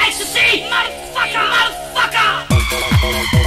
Ecstasy, motherfucker, motherfucker.